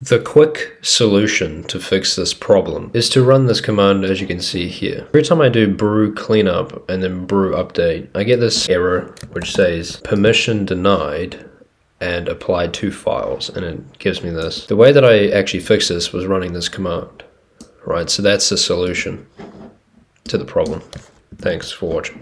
The quick solution to fix this problem is to run this command as you can see here. Every time I do brew cleanup and then brew update, I get this error which says permission denied and applied to files and it gives me this. The way that I actually fix this was running this command, right? So that's the solution to the problem. Thanks for watching.